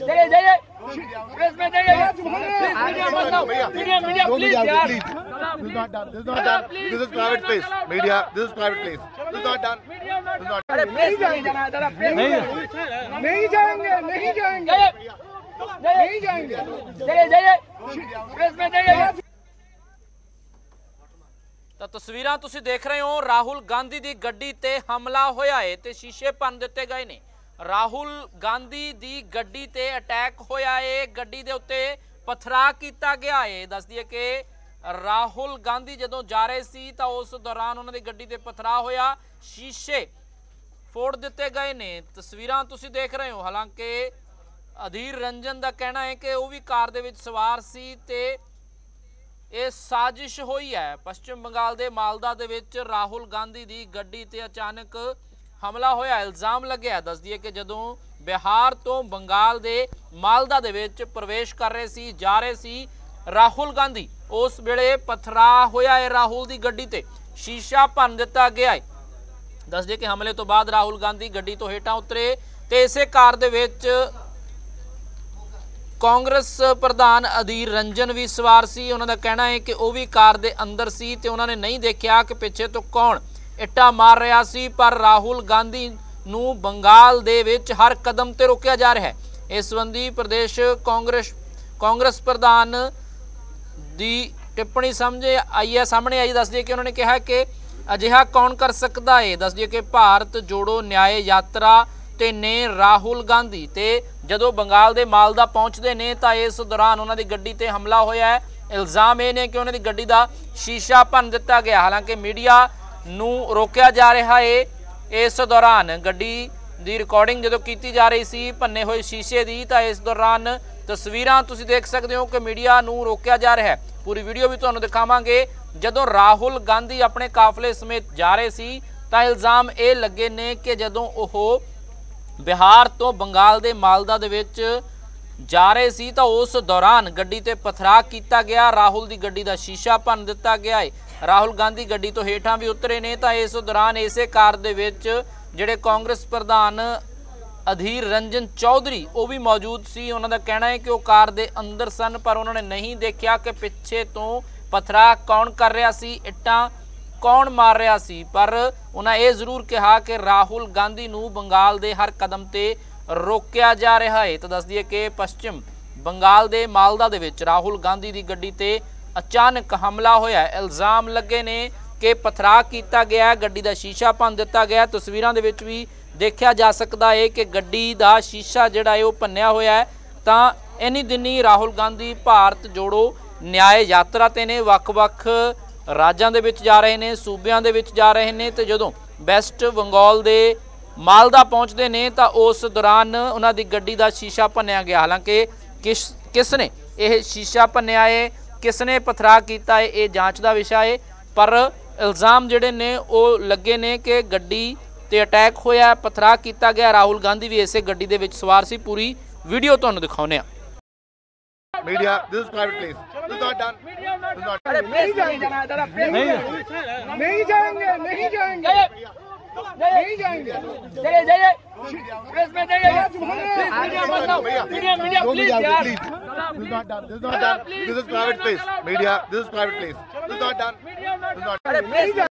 चलिए जाइए प्रेस में जाइए मीडिया मत लाओ media media No please media, यार please. This is not done. This is not done. This is private place. Media, this is private place. This is not done. This is not अरे press नहीं जाना है जरा press नहीं जाएंगे नहीं जाएंगे जाइए नहीं जाएंगे चलिए जाइए प्रेस में जाइए ਤਾਂ ਤਸਵੀਰਾਂ ਤੁਸੀਂ ਦੇਖ ਰਹੇ ਹੋ ਰਾਹੁਲ ਗਾਂਧੀ ਦੀ ਗੱਡੀ ਤੇ ਹਮਲਾ ਹੋਇਆ ਏ ਤੇ ਸ਼ੀਸ਼ੇ ਭੰਨ ਦਿੱਤੇ ਗਏ ਨੇ ਰਾਹੁਲ ਗਾਂਧੀ ਦੀ ਗੱਡੀ ਤੇ ਅਟੈਕ ਹੋਇਆ। ਏ ਗੱਡੀ ਦੇ ਉੱਤੇ ਪਥਰਾ ਕੀਤਾ ਗਿਆ। ਏ ਦੱਸ ਦਈਏ ਕਿ ਰਾਹੁਲ ਗਾਂਧੀ ਜਦੋਂ ਜਾ ਰਹੇ ਸੀ ਤਾਂ ਉਸ ਦੌਰਾਨ ਉਹਨਾਂ ਦੀ ਗੱਡੀ ਤੇ ਪਥਰਾ ਹੋਇਆ। ਸ਼ੀਸ਼ੇ ਫੋੜ ਦਿੱਤੇ ਗਏ ਨੇ। ਤਸਵੀਰਾਂ ਤੁਸੀਂ ਦੇਖ ਰਹੇ ਹੋ। ਹਾਲਾਂਕਿ ਅਧੀਰ ਰੰਜਨ ਦਾ ਕਹਿਣਾ ਹੈ ਕਿ ਉਹ ਵੀ ਕਾਰ ਦੇ ਵਿੱਚ ਸਵਾਰ ਸੀ ਤੇ ਇਹ ਸਾਜ਼ਿਸ਼ ਹੋਈ ਹੈ। ਪਸ਼ਚਿਮ ਬੰਗਾਲ ਦੇ ਮਾਲਦਾ ਦੇ ਵਿੱਚ ਰਾਹੁਲ ਗਾਂਧੀ ਦੀ ਗੱਡੀ ਤੇ ਅਚਾਨਕ ਹਮਲਾ ਹੋਇਆ, ਇਲਜ਼ਾਮ ਲੱਗਿਆ, ਦੱਸਦੀ ਹੈ ਕਿ ਜਦੋਂ ਬਿਹਾਰ ਤੋਂ ਬੰਗਾਲ ਦੇ ਮਾਲਦਾ ਦੇ ਵਿੱਚ ਪ੍ਰਵੇਸ਼ ਕਰ ਰਹੇ ਸੀ, ਜਾ ਰਹੇ ਸੀ ਰਾਹੁਲ ਗਾਂਧੀ, ਉਸ ਵੇਲੇ ਪਥਰਾ ਹੋਇਆ ਹੈ ਰਾਹੁਲ ਦੀ ਗੱਡੀ ਤੇ, ਸ਼ੀਸ਼ਾ ਭੰਨ ਦਿੱਤਾ ਗਿਆ ਹੈ। ਦੱਸ ਕਿ ਹਮਲੇ ਤੋਂ ਬਾਅਦ ਰਾਹੁਲ ਗਾਂਧੀ ਗੱਡੀ ਤੋਂ ਹੇਠਾਂ ਉਤਰੇ ਤੇ ਇਸੇ ਕਾਰ ਦੇ ਵਿੱਚ ਕਾਂਗਰਸ ਪ੍ਰਧਾਨ ਅਧੀਰ ਰੰਜਨ ਵੀ ਸਵਾਰ ਸੀ। ਉਹਨਾਂ ਦਾ ਕਹਿਣਾ ਹੈ ਕਿ ਉਹ ਵੀ ਕਾਰ ਦੇ ਅੰਦਰ ਸੀ ਤੇ ਉਹਨਾਂ ਨੇ ਨਹੀਂ ਦੇਖਿਆ ਕਿ ਪਿੱਛੇ ਤੋਂ ਕੌਣ ਇੱਟਾਂ ਮਾਰ ਰਿਹਾ ਸੀ, ਪਰ ਰਾਹੁਲ ਗਾਂਧੀ ਨੂੰ ਬੰਗਾਲ ਦੇ ਵਿੱਚ ਹਰ ਕਦਮ ਤੇ ਰੋਕਿਆ ਜਾ ਰਿਹਾ ਹੈ। ਇਸ ਸੰਬੰਧੀ ਪ੍ਰਦੇਸ਼ ਕਾਂਗਰਸ ਕਾਂਗਰਸ ਪ੍ਰਧਾਨ ਦੀ ਟਿੱਪਣੀ ਸਮਝੇ ਆਈ ਹੈ, ਸਾਹਮਣੇ ਆਈ ਦੱਸਦੀ ਹੈ ਕਿ ਉਹਨਾਂ ਨੇ ਕਿਹਾ ਕਿ ਅਜਿਹਾ ਕੌਣ ਕਰ ਸਕਦਾ ਹੈ ਦੱਸਦੀ ਹੈ ਕਿ ਭਾਰਤ ਜੋੜੋ ਨਿਆਏ ਯਾਤਰਾ ਤੇ ਨੇ ਰਾਹੁਲ ਗਾਂਧੀ ਤੇ ਜਦੋਂ ਬੰਗਾਲ ਦੇ ਮਾਲਦਾ ਪਹੁੰਚਦੇ ਨੇ ਤਾਂ ਇਸ ਦੌਰਾਨ ਉਹਨਾਂ ਦੀ ਗੱਡੀ ਤੇ ਹਮਲਾ ਹੋਇਆ ਹੈ। ਇਲਜ਼ਾਮ ਇਹ ਨੇ ਕਿ ਉਹਨਾਂ ਦੀ ਗੱਡੀ ਦਾ ਸ਼ੀਸ਼ਾ ਭੰਨ ਦਿੱਤਾ ਗਿਆ। ਹਾਲਾਂਕਿ ਮੀਡੀਆ ਨੂੰ ਰੋਕਿਆ ਜਾ ਰਿਹਾ ਏ। ਇਸ ਦੌਰਾਨ ਗੱਡੀ ਦੀ ਰਿਕਾਰਡਿੰਗ ਜਦੋਂ ਕੀਤੀ ਜਾ ਰਹੀ ਸੀ, ਭੰਨੇ ਹੋਏ ਸ਼ੀਸ਼ੇ ਦੀ, ਤਾਂ ਇਸ ਦੌਰਾਨ ਤਸਵੀਰਾਂ ਤੁਸੀਂ ਦੇਖ ਸਕਦੇ ਹੋ ਕਿ ਮੀਡੀਆ ਨੂੰ ਰੋਕਿਆ ਜਾ ਰਿਹਾ ਹੈ। ਪੂਰੀ ਵੀਡੀਓ ਵੀ ਤੁਹਾਨੂੰ ਦਿਖਾਵਾਂਗੇ। ਜਦੋਂ ਰਾਹੁਲ ਗਾਂਧੀ ਆਪਣੇ ਕਾਫਲੇ ਸਮੇਤ ਜਾ ਰਹੇ ਸੀ, ਤਾਂ ਇਲਜ਼ਾਮ ਇਹ ਲੱਗੇ ਨੇ ਕਿ ਜਦੋਂ ਉਹ ਬਿਹਾਰ ਤੋਂ ਬੰਗਾਲ ਦੇ ਮਾਲਦਾ ਦੇ ਵਿੱਚ ਜਾ ਰਹੇ ਸੀ ਤਾਂ ਉਸ ਦੌਰਾਨ ਗੱਡੀ ਤੇ ਪਥਰਾ ਕੀਤਾ ਗਿਆ। ਰਾਹੁਲ ਦੀ ਗੱਡੀ ਦਾ ਸ਼ੀਸ਼ਾ ਭੰਨ ਦਿੱਤਾ ਗਿਆ ਹੈ ਰਾਹੁਲ ਗਾਂਧੀ ਗੱਡੀ ਤੋਂ ਹੇਠਾਂ ਵੀ ਉਤਰੇ ਨੇ ਤਾਂ ਇਸ ਦੌਰਾਨ ਇਸੇ ਕਾਰ ਦੇ ਵਿੱਚ ਜਿਹੜੇ ਕਾਂਗਰਸ ਪ੍ਰਧਾਨ ਅਧੀਰ ਰੰਜਨ ਚੌਧਰੀ, ਉਹ ਵੀ ਮੌਜੂਦ ਸੀ। ਉਹਨਾਂ ਦਾ ਕਹਿਣਾ ਹੈ ਕਿ ਉਹ ਕਾਰ ਦੇ ਅੰਦਰ ਸਨ, ਪਰ ਉਹਨਾਂ ਨੇ ਨਹੀਂ ਦੇਖਿਆ ਕਿ ਪਿੱਛੇ ਤੋਂ ਪਥਰਾ ਕੌਣ ਕਰ ਰਿਹਾ ਸੀ, ਇੱਟਾਂ ਕੌਣ ਮਾਰ ਰਿਹਾ ਸੀ। ਪਰ ਉਹਨਾਂ ਇਹ ਜ਼ਰੂਰ ਕਿਹਾ ਕਿ ਰਾਹੁਲ ਗਾਂਧੀ ਨੂੰ ਬੰਗਾਲ ਦੇ ਹਰ ਕਦਮ ਤੇ ਰੋਕਿਆ ਜਾ ਰਿਹਾ ਹੈ। ਤਾਂ ਦੱਸ ਦਈਏ ਕਿ ਪਸ਼ਚਿਮ ਬੰਗਾਲ ਦੇ ਮਾਲਦਾ ਦੇ ਵਿੱਚ ਰਾਹੁਲ ਗਾਂਧੀ ਦੀ ਗੱਡੀ ਤੇ ਅਚਾਨਕ ਹਮਲਾ ਹੋਇਆ। ਇਲਜ਼ਾਮ ਲੱਗੇ ਨੇ ਕਿ ਪਥਰਾ ਕੀਤਾ ਗਿਆ, ਗੱਡੀ ਦਾ ਸ਼ੀਸ਼ਾ ਭੰਨ ਦਿੱਤਾ ਗਿਆ। ਤਸਵੀਰਾਂ ਦੇ ਵਿੱਚ ਵੀ ਦੇਖਿਆ ਜਾ ਸਕਦਾ ਹੈ ਕਿ ਗੱਡੀ ਦਾ ਸ਼ੀਸ਼ਾ ਜਿਹੜਾ ਹੈ ਉਹ ਭੰਨਿਆ ਹੋਇਆ ਹੈ। ਤਾਂ ਇਨੀ ਦਿਨੀ ਰਾਹੁਲ ਗਾਂਧੀ ਭਾਰਤ ਜੋੜੋ ਨਿਆਏ ਯਾਤਰਾ ਤੇ ਨੇ। ਵੱਖ-ਵੱਖ ਰਾਜਾਂ ਦੇ ਵਿੱਚ ਜਾ ਰਹੇ ਨੇ, ਸੂਬਿਆਂ ਦੇ ਵਿੱਚ ਜਾ ਰਹੇ ਨੇ। ਤੇ ਜਦੋਂ ਵੈਸਟ ਬੰਗਾਲ ਦੇ ਮਾਲਦਾ ਪਹੁੰਚਦੇ ਨੇ ਤਾਂ ਉਸ ਦੌਰਾਨ ਉਹਨਾਂ ਦੀ ਗੱਡੀ ਦਾ ਸ਼ੀਸ਼ਾ ਭੰਨਿਆ ਗਿਆ। ਹਾਲਾਂਕਿ ਕਿਸ ਕਿਸ ਨੇ ਇਹ ਸ਼ੀਸ਼ਾ ਭੰਨਿਆ ਏ ਕਿਸ ਨੇ ਪਥਰਾ ਕੀਤਾ ਏ ਇਹ ਜਾਂਚ ਦਾ ਵਿਸ਼ਾ ਏ। ਪਰ ਇਲਜ਼ਾਮ ਜਿਹੜੇ ਨੇ ਉਹ ਲੱਗੇ ਨੇ ਕਿ ਗੱਡੀ ਤੇ ਅਟੈਕ ਹੋਇਆ ਪਥਰਾ ਕੀਤਾ ਗਿਆ। ਰਾਹੁਲ ਗਾਂਧੀ ਵੀ ਇਸੇ ਗੱਡੀ ਦੇ ਵਿੱਚ ਸਵਾਰ ਸੀ। ਪੂਰੀ ਵੀਡੀਓ ਤੁਹਾਨੂੰ ਦਿਖਾਉਨੇ ਆ media this is private place. This is not done. This is not done. nahi jayenge nahi jayenge नहीं जाएंगे नहीं जाएंगे जाइए नहीं जाएंगे चलिए जाइए प्रेस में जाइए मीडिया मत लाओ media media No please media, यार please. This is not done. This is not done. This is private place. Media, this is private place. This is not done. This is not अरे press